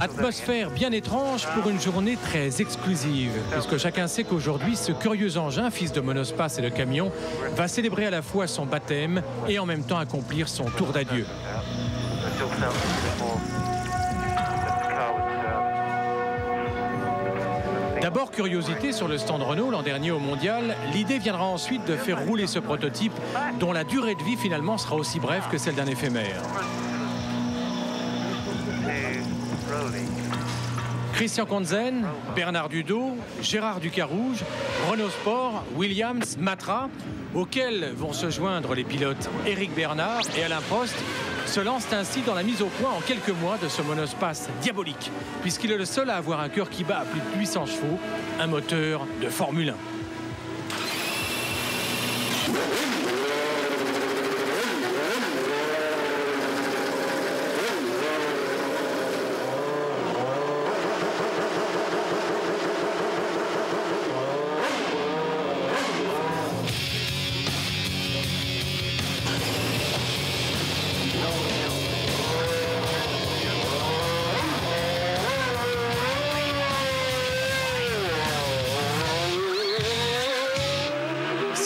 Atmosphère bien étrange pour une journée très exclusive, puisque chacun sait qu'aujourd'hui, ce curieux engin, fils de monospace et de camion, va célébrer à la fois son baptême et en même temps accomplir son tour d'adieu. D'abord curiosité sur le stand Renault l'an dernier au mondial, l'idée viendra ensuite de faire rouler ce prototype dont la durée de vie finalement sera aussi brève que celle d'un éphémère. Christian Conzen, Bernard Dudot, Gérard Ducarouge, Renault Sport, Williams, Matra, auxquels vont se joindre les pilotes Éric Bernard et Alain Prost, se lancent ainsi dans la mise au point en quelques mois de ce monospace diabolique, puisqu'il est le seul à avoir un cœur qui bat à plus de 800 chevaux, un moteur de Formule 1.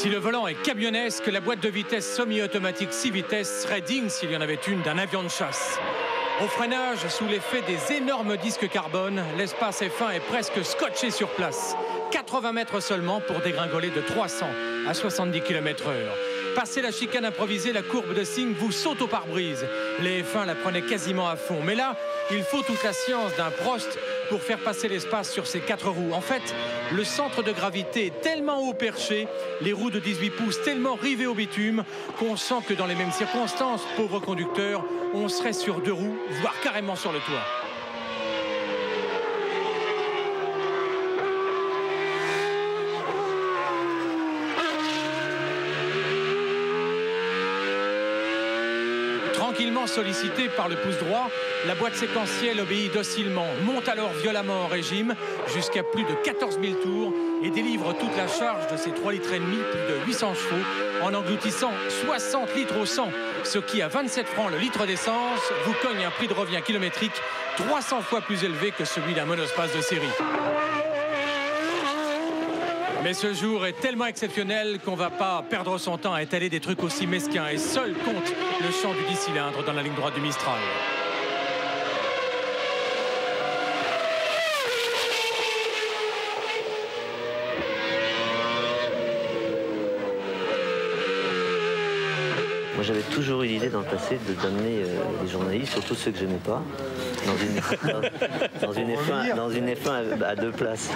Si le volant est camionnesque, la boîte de vitesse semi-automatique 6 vitesses serait digne s'il y en avait une d'un avion de chasse. Au freinage, sous l'effet des énormes disques carbone, l'espace F1 est presque scotché sur place. 80 mètres seulement pour dégringoler de 300 à 70 km/h. Passer la chicane improvisée, la courbe de signe vous saute au pare-brise. Les F1 la prenaient quasiment à fond. Mais là, il faut toute la science d'un Prost pour faire passer l'espace sur ces quatre roues. En fait, le centre de gravité est tellement haut perché, les roues de 18 pouces tellement rivées au bitume, qu'on sent que dans les mêmes circonstances, pauvre conducteur, on serait sur deux roues, voire carrément sur le toit. Tranquillement sollicitée par le pouce droit, la boîte séquentielle obéit docilement, monte alors violemment en régime jusqu'à plus de 14 000 tours et délivre toute la charge de ses 3 litres et demi, plus de 800 chevaux, en engloutissant 60 litres au 100, ce qui à 27 francs le litre d'essence vous cogne un prix de revient kilométrique 300 fois plus élevé que celui d'un monospace de série. Mais ce jour est tellement exceptionnel qu'on va pas perdre son temps à étaler des trucs aussi mesquins et seul compte le champ du 10 cylindres dans la ligne droite du Mistral. Moi, j'avais toujours eu l'idée dans le passé de d'amener euh, les journalistes, surtout ceux que j'aimais pas, dans une, dans, dans une F1, dans une F1 à- à deux places.